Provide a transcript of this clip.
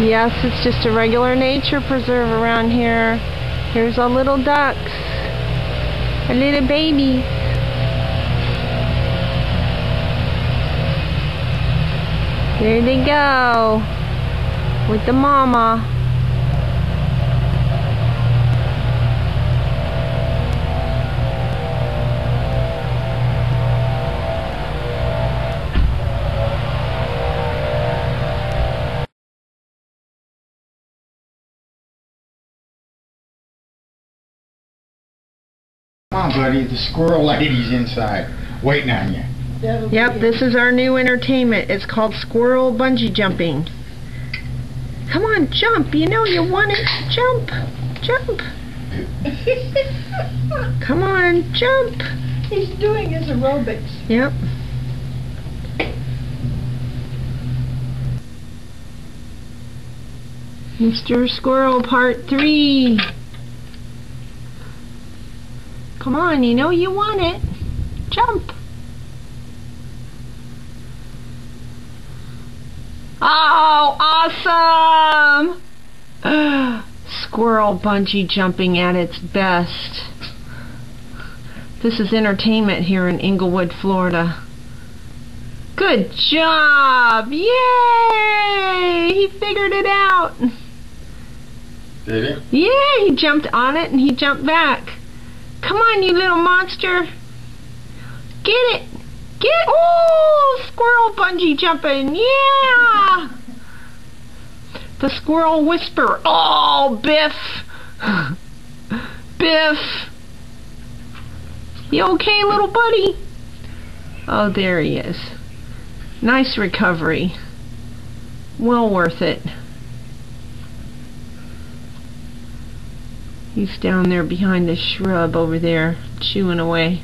Yes, it's just a regular nature preserve around here. Here's our little ducks. Our little babies. There they go. With the mama. On, buddy. The squirrel lady's inside, waiting on you. Yep, this is our new entertainment. It's called squirrel bungee jumping. Come on, jump. You know you want it. Jump. Jump. Come on, jump. He's doing his aerobics. Yep. Mr. Squirrel Part 3. Come on, you know you want it. Jump. Oh, awesome! Squirrel bungee jumping at its best. This is entertainment here in Englewood, Florida. Good job! Yay! He figured it out. Did he? Yeah, he jumped on it and he jumped back. Come on, you little monster. Get it. Get Oh, squirrel bungee jumping. Yeah. The squirrel whisper. Oh, Biff. Biff. You okay, little buddy? Oh, there he is. Nice recovery. Well worth it. He's down there behind the shrub over there, chewing away.